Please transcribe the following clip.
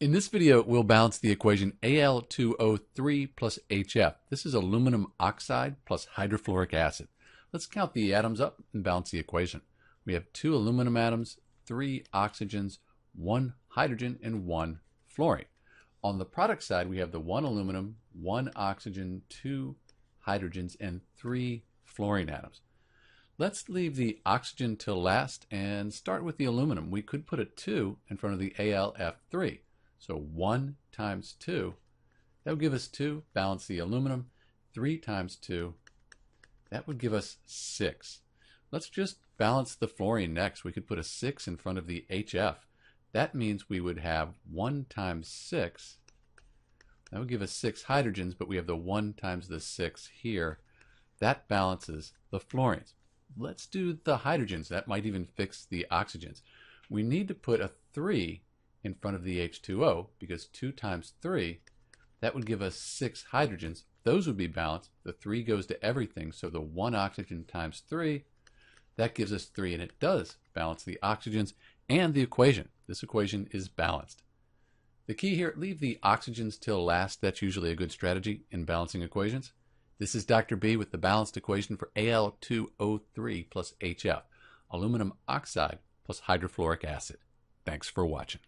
In this video, we'll balance the equation Al2O3 plus HF. This is aluminum oxide plus hydrofluoric acid. Let's count the atoms up and balance the equation. We have two aluminum atoms, three oxygens, one hydrogen, and one fluorine. On the product side, we have the one aluminum, one oxygen, two hydrogens, and three fluorine atoms. Let's leave the oxygen till last and start with the aluminum. We could put a 2 in front of the AlF3. So 1 times 2, that would give us 2, balance the aluminum. 3 times 2, that would give us 6. Let's just balance the fluorine next. We could put a 6 in front of the HF. That means we would have 1 times 6. That would give us 6 hydrogens, but we have the 1 times the 6 here. That balances the fluorines. Let's do the hydrogens. That might even fix the oxygens. We need to put a 3 in front of the H2O because 2 times 3, that would give us 6 hydrogens. Those would be balanced. The 3 goes to everything, so the 1 oxygen times 3, that gives us 3, and it does balance the oxygens and the equation. This equation is balanced. The key here, leave the oxygens till last. That's usually a good strategy in balancing equations. This is Dr. B with the balanced equation for Al2O3 plus HF, aluminum oxide plus hydrofluoric acid. Thanks for watching.